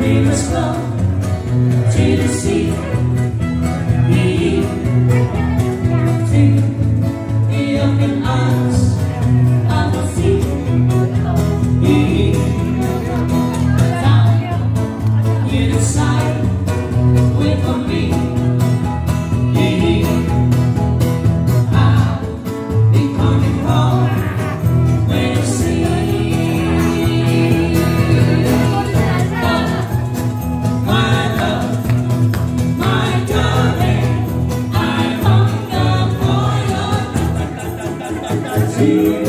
We must go to the sea. To open arms the sea. Inside. with for me.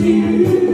see.